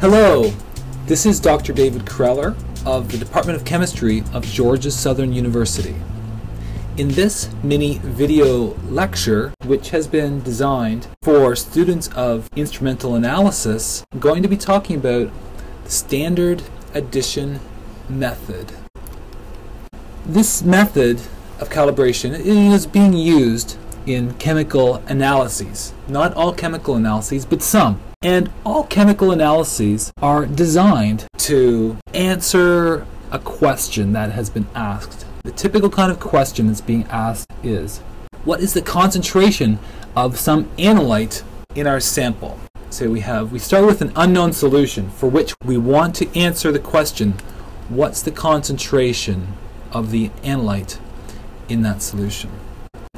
Hello, this is Dr. David Kreller of the Department of Chemistry of Georgia Southern University. In this mini video lecture, which has been designed for students of instrumental analysis, I'm going to be talking about the standard addition method. This method of calibration is being used in chemical analyses. Not all chemical analyses, but some. And all chemical analyses are designed to answer a question that has been asked. The typical kind of question that's being asked is what is the concentration of some analyte in our sample? So we have we start with an unknown solution for which we want to answer the question what's the concentration of the analyte in that solution?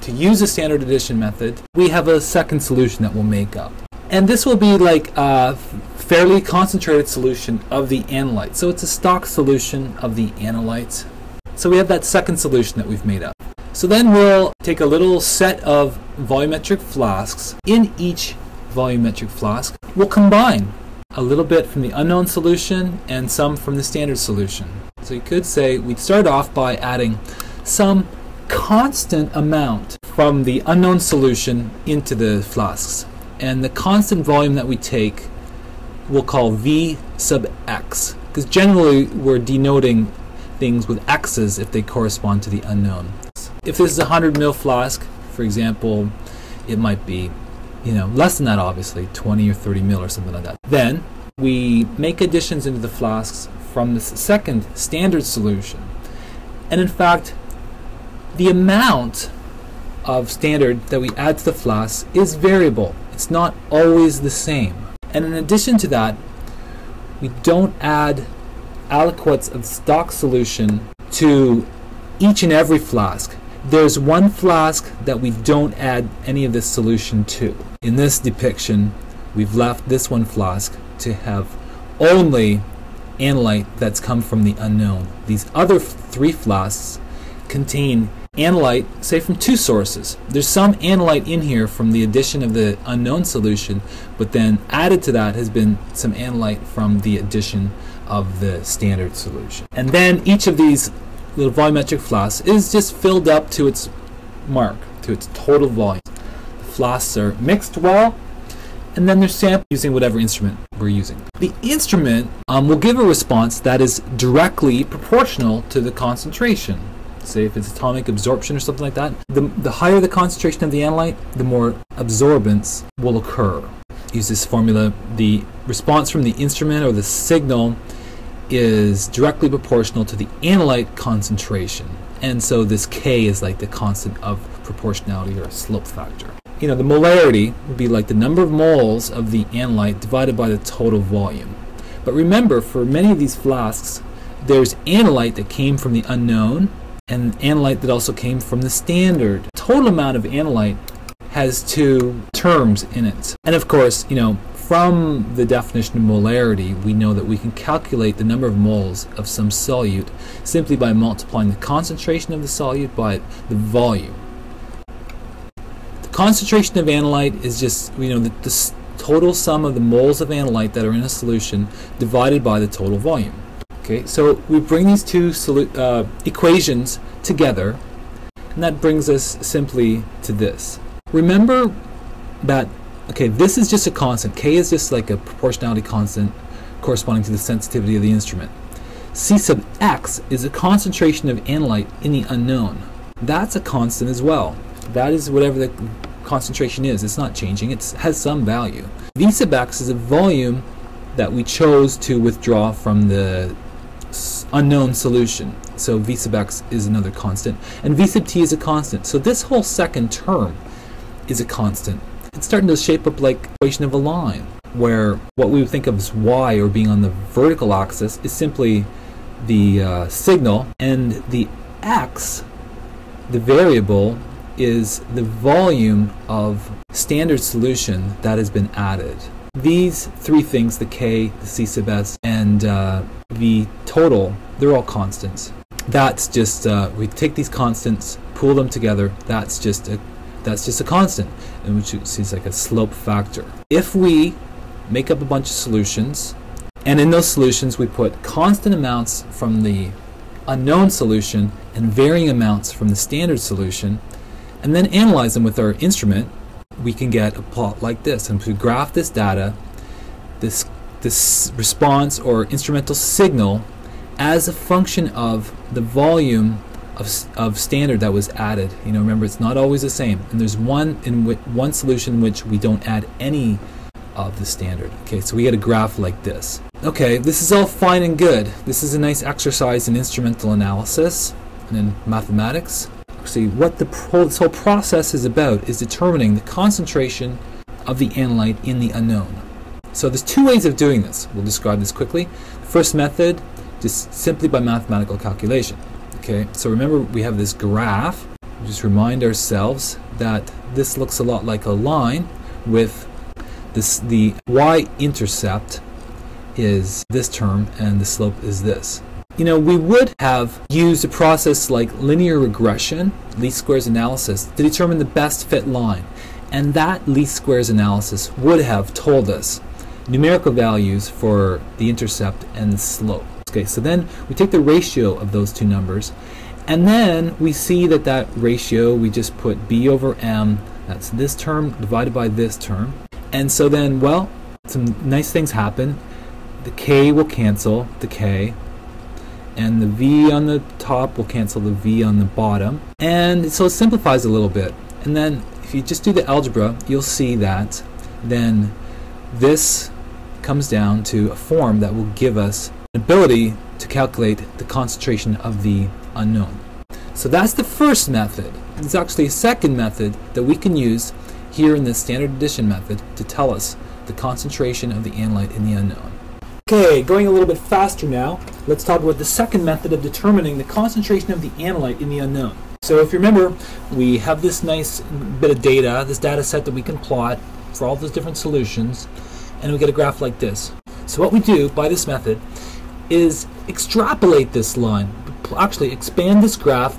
To use the standard addition method, we have a second solution that we'll make up. And this will be like a fairly concentrated solution of the analyte. So it's a stock solution of the analyte. So we have that second solution that we've made up. So then we'll take a little set of volumetric flasks. In each volumetric flask, we'll combine a little bit from the unknown solution and some from the standard solution. So you could say we'd start off by adding some constant amount from the unknown solution into the flasks and the constant volume that we take we'll call V sub x because generally we're denoting things with x's if they correspond to the unknown. If this is a 100 ml flask, for example, it might be you know less than that obviously 20 or 30 ml or something like that. Then we make additions into the flasks from the second standard solution. And in fact, the amount of standard that we add to the flask is variable. It's not always the same. And in addition to that, we don't add aliquots of stock solution to each and every flask. There's one flask that we don't add any of this solution to. In this depiction, we've left this one flask to have only analyte that's come from the unknown. These other three flasks contain analyte, say from two sources. There's some analyte in here from the addition of the unknown solution, but then added to that has been some analyte from the addition of the standard solution. And then each of these little volumetric flasks is just filled up to its mark, to its total volume. The flasks are mixed well, and then they're sampled using whatever instrument we're using. The instrument um, will give a response that is directly proportional to the concentration say if it's atomic absorption or something like that, the, the higher the concentration of the analyte, the more absorbance will occur. Use this formula, the response from the instrument or the signal is directly proportional to the analyte concentration. And so this K is like the constant of proportionality or a slope factor. You know, the molarity would be like the number of moles of the analyte divided by the total volume. But remember, for many of these flasks, there's analyte that came from the unknown and analyte that also came from the standard. Total amount of analyte has two terms in it. And of course, you know, from the definition of molarity, we know that we can calculate the number of moles of some solute simply by multiplying the concentration of the solute by the volume. The concentration of analyte is just, you know, the, the total sum of the moles of analyte that are in a solution divided by the total volume. Okay, so we bring these two uh, equations together, and that brings us simply to this. Remember that, okay, this is just a constant. K is just like a proportionality constant corresponding to the sensitivity of the instrument. C sub x is a concentration of analyte in the unknown. That's a constant as well. That is whatever the concentration is. It's not changing. It has some value. V sub x is a volume that we chose to withdraw from the unknown solution. So v sub x is another constant, and v sub t is a constant. So this whole second term is a constant. It's starting to shape up like equation of a line, where what we would think of as y, or being on the vertical axis, is simply the uh, signal, and the x, the variable, is the volume of standard solution that has been added. These three things, the k, the c sub s, and uh, the total, they're all constants. That's just, uh, we take these constants, pool them together, that's just a, that's just a constant, and which is like a slope factor. If we make up a bunch of solutions, And in those solutions, we put constant amounts from the unknown solution and varying amounts from the standard solution, and then analyze them with our instrument. We can get a plot like this. And if we graph this data, this, this response or instrumental signal as a function of the volume of, of standard that was added. You know, remember it's not always the same. And there's one in one solution in which we don't add any of the standard. Okay, so we get a graph like this. Okay, this is all fine and good. This is a nice exercise in instrumental analysis and in mathematics. See, what the pro this whole process is about is determining the concentration of the analyte in the unknown. So there's two ways of doing this. We'll describe this quickly. The first method, just simply by mathematical calculation. Okay, so remember we have this graph. Just remind ourselves that this looks a lot like a line with this the y-intercept is this term and the slope is this. You know, we would have used a process like linear regression, least squares analysis, to determine the best fit line. And that least squares analysis would have told us numerical values for the intercept and the slope. Okay, so then we take the ratio of those two numbers, and then we see that that ratio, we just put b over m, that's this term divided by this term. And so then, well, some nice things happen. The k will cancel the k, and the v on the top will cancel the v on the bottom. And so it simplifies a little bit. And then if you just do the algebra, you'll see that then this comes down to a form that will give us an ability to calculate the concentration of the unknown. So that's the first method. There's actually a second method that we can use here in the standard addition method to tell us the concentration of the analyte in the unknown. Okay, going a little bit faster now, let's talk about the second method of determining the concentration of the analyte in the unknown. So if you remember, we have this nice bit of data, this data set that we can plot for all those different solutions, and we get a graph like this. So what we do by this method is extrapolate this line, actually expand this graph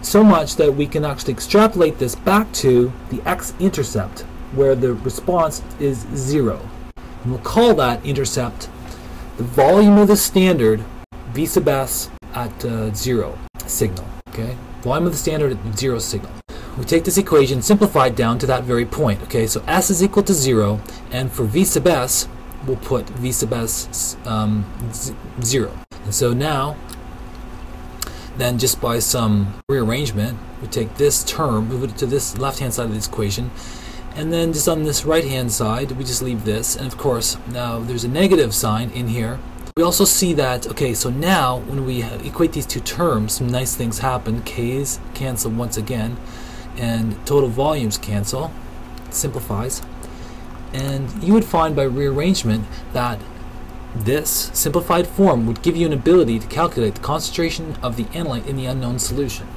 so much that we can actually extrapolate this back to the x-intercept where the response is zero. And we'll call that intercept the volume of the standard v sub s at uh, zero signal. Okay, volume of the standard at zero signal. We take this equation simplified down to that very point. Okay, so s is equal to zero, and for v sub s, we'll put v sub s um, 0. And so now, then just by some rearrangement, we take this term, move it to this left-hand side of this equation, and then just on this right-hand side, we just leave this. And of course, now there's a negative sign in here. We also see that, okay, so now when we equate these two terms, some nice things happen. K's cancel once again, and total volumes cancel. It simplifies. And you would find by rearrangement that this simplified form would give you an ability to calculate the concentration of the analyte in the unknown solution.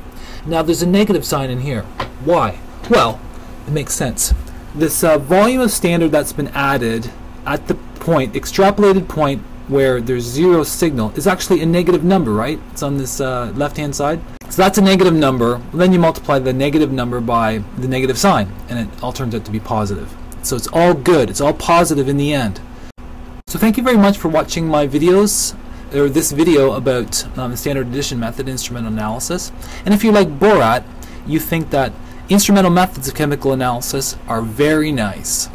Now there's a negative sign in here. Why? Well, it makes sense. This uh, volume of standard that's been added at the point, extrapolated point where there's zero signal is actually a negative number, right? It's on this uh, left-hand side. So that's a negative number. Then you multiply the negative number by the negative sign, and it all turns out to be positive. So it's all good. It's all positive in the end. So thank you very much for watching my videos or this video about um, the standard addition method instrumental analysis. And if you like Borat, you think that instrumental methods of chemical analysis are very nice.